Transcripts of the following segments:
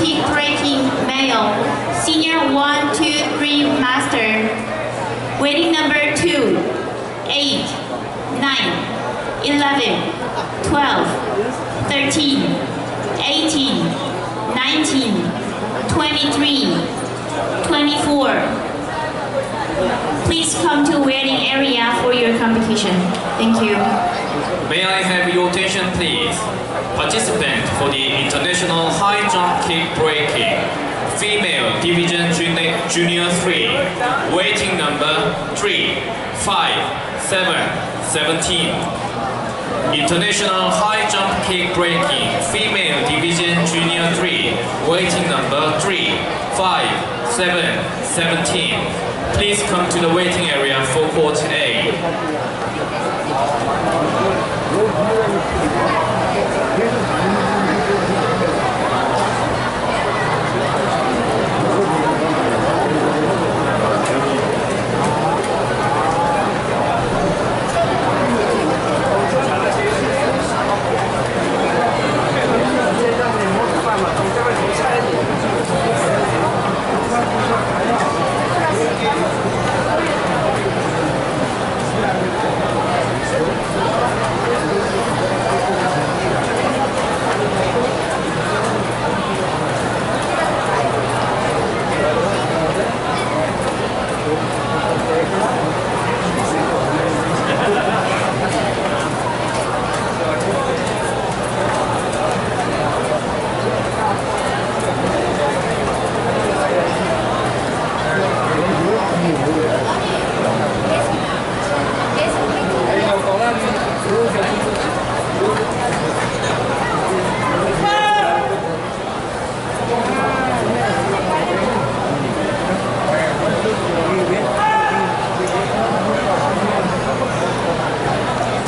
breaking male senior 1 2 3 master waiting number 2 8 9 11 12 13 18 19 23 24 Please come to waiting area for your competition. Thank you. May I have your attention please? Participant for the International High Jump Kick Breaking. Female Division Juni- Junior 3 Waiting number 3, 5, 7, 17 International High Jump Kick Breaking. Female Division Junior 3 Waiting number 3, 5, 7, 17 Please come to the waiting area for court A.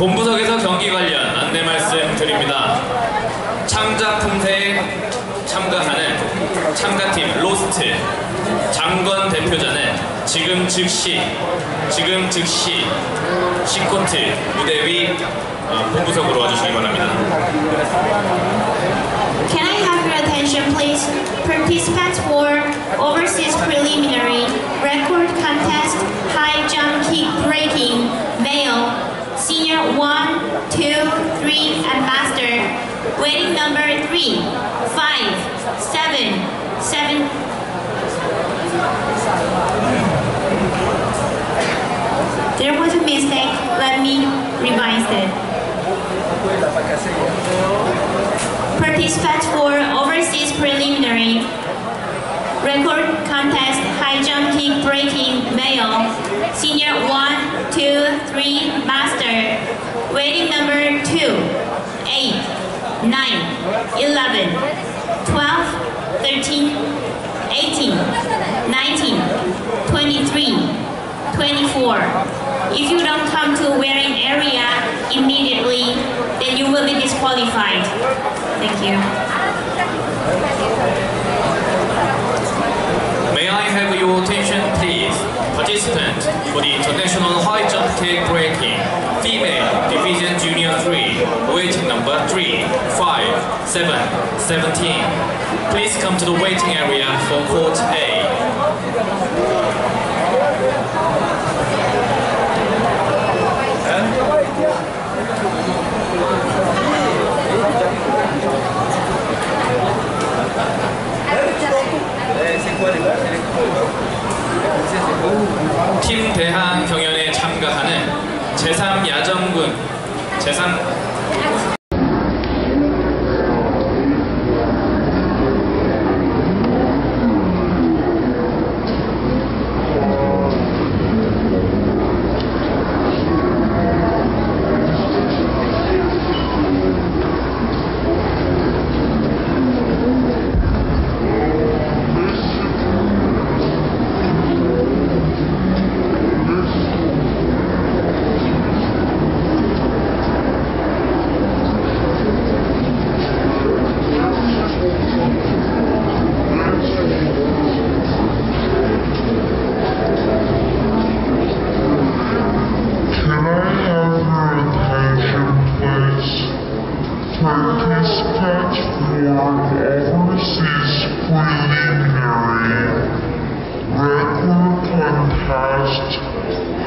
본부석에서 경기 관련 안내 말씀 드립니다. 참가 품새에 참가하는 참가팀 로스트 장건 대표자는 지금 즉시 지금 즉시 시코트 무대 위 어, 본부석으로 와주시기 바랍니다. Can I have your attention, please? Participants for overseas preliminary record contest high jump kick breaking male senior 1, 2, 3, and master waiting number 3, 5, 7, 7. Let me revise it. Participants for overseas preliminary record contest high jump breaking male senior 1 2 3 master waiting number 2 8 9 11 7, 17. Please come to the waiting area for court A. 팀 대항 경연에 참가하는 제3야전군 제3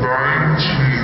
90